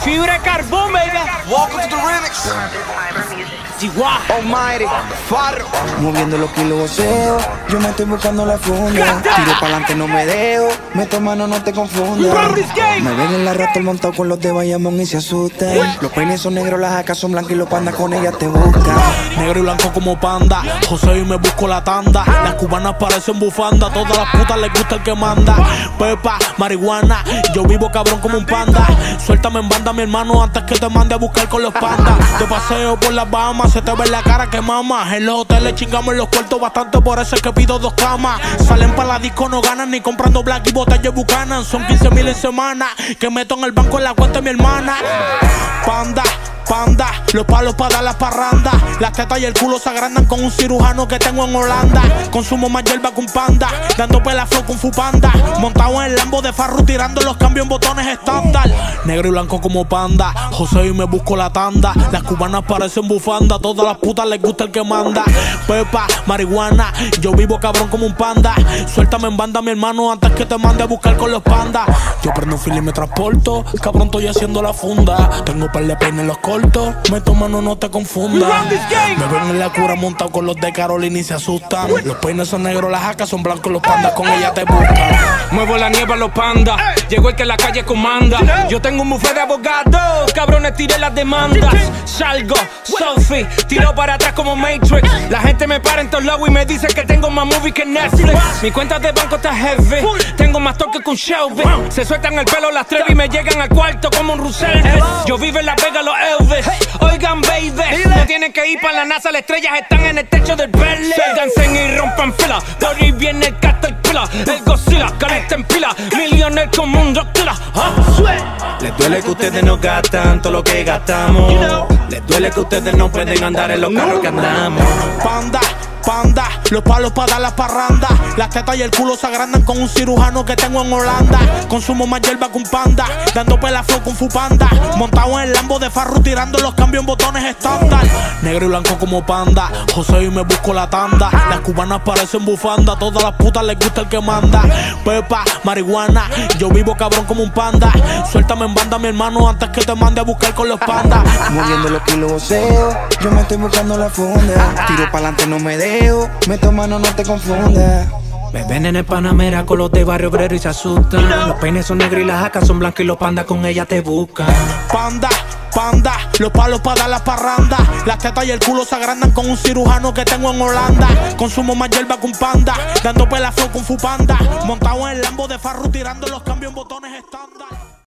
Fiure carbon baby. Welcome to the remix! Chihuahua. Almighty, Farro. Moviendo los kilos voceo, yo me estoy buscando la funda. Tiro pa'lante, no me dejo. Meto mano, no te confundas. Me ven en la rata montado con los de Bayamón y se asustan. Los peines son negros, las jacas son blancas y los pandas con ellas te buscan. Negro y blanco como panda. José y me busco la tanda. Las cubanas parecen bufanda. Todas las putas les gusta el que manda. Pepa, marihuana. Yo vivo cabrón como un panda. Suéltame en banda, mi hermano, antes que te mande a buscar con los pandas. De paseo por las Bahamas, se te ve la cara que mama. En los hoteles chingamos en los cuartos bastante, por eso es que pido dos camas. Salen para la disco, no ganan ni comprando black y botellas bucanan. Son 15 mil en semana. Que meto en el banco en la cuenta de mi hermana. Panda. Panda, los palos para dar las parrandas. Las tetas y el culo se agrandan con un cirujano que tengo en Holanda. Consumo más hierba que un panda, dando pela flow con fu panda. Montado en el Lambo de Farru, tirando los cambios en botones estándar. Negro y blanco como panda, José y me busco la tanda. Las cubanas parecen bufanda, todas las putas les gusta el que manda. Pepa, marihuana, yo vivo cabrón como un panda. Suéltame en banda, mi hermano, antes que te mande a buscar con los pandas. Yo prendo un fil y me transporto, cabrón, estoy haciendo la funda. Tengo par de peines en los cortos, meto mano, no te game. Me ven en la cura montado con los de Carolina y se asustan. Los peines son negros, las jacas son blancos, los pandas con ella te buscan. Muevo la nieve a los pandas. Llegó el que la calle comanda. Yo tengo un buffet de abogados. Cabrones, tiré las demandas. Salgo, Sophie, tiro para atrás como Matrix. La gente me para en todos lados y me dice que tengo más movies que Netflix. Mi cuenta de banco está heavy. Tengo más toque que un Shelby. Se sueltan el pelo las tres y me llegan al cuarto como un Russell. Yo vivo en la Vega, los Elvis. Oigan, baby. No tienen que ir para la NASA. Las estrellas están en el techo del Bentley. Dancen y rompan fila. Por ahí viene el Caterpillar. El Godzilla, calienta en pila. Millones como un Rockilla. Les duele que ustedes no gastan todo lo que gastamos. Les duele que ustedes no pueden andar en los carros que andamos. Panda, panda, los palos para dar las parrandas. Las tetas y el culo se agrandan con un cirujano que tengo en Holanda. Consumo más hierba que un panda, dando pela flow con fu panda. Montado en el Lambo de Farru, tirando los cambios en botones estándar. Negro y blanco como panda, José y me busco la tanda. Las cubanas parecen bufanda, todas las putas les gusta el que manda. Pepa, marihuana, yo vivo cabrón como un panda. Suéltame en banda, mi hermano, antes que te mande a buscar con los pandas. Moviendo los kilos voceo, yo me estoy buscando la funda. Tiro pa'lante, no me dejo. Meto mano, no te confundas. Me ven en el Panamera con los de Barrio Obrero y se asustan. Los peines son negros y las jacas son blancas y los pandas con ella te buscan. Panda, panda, los palos para dar las parrandas. Las tetas y el culo se agrandan con un cirujano que tengo en Holanda. Consumo más hierba que un panda, dando pela flow con fu panda. Montado en el Lambo de Farru, tirando los cambios en botones estándar.